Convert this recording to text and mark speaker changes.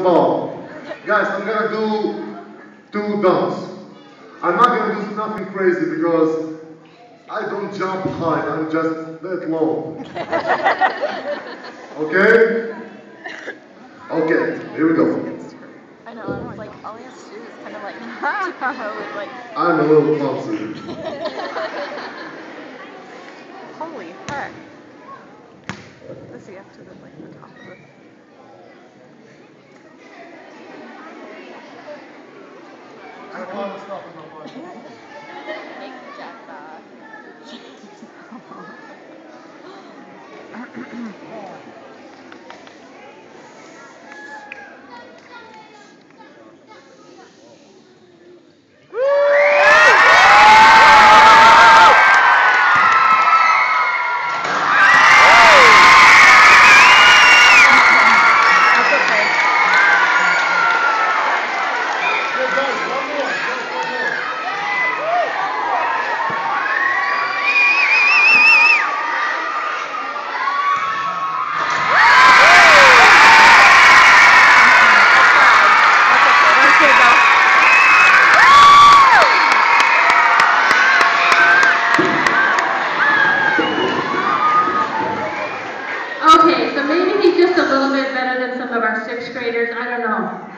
Speaker 1: the ball. Guys, I'm gonna do two dumps. I'm not gonna do nothing crazy because I don't jump high, I'm just that low. Okay? Okay, here we go.
Speaker 2: I know, I was like, all he has to do is kind of like, with like,
Speaker 1: I'm a little clumsy.
Speaker 3: holy heck.
Speaker 4: Let's
Speaker 3: see, up to
Speaker 4: the,
Speaker 3: like, the top of it.
Speaker 1: Have a lot of stuff in.
Speaker 2: Make Jack uh,
Speaker 4: least a little bit better than some of our sixth graders. I don't know.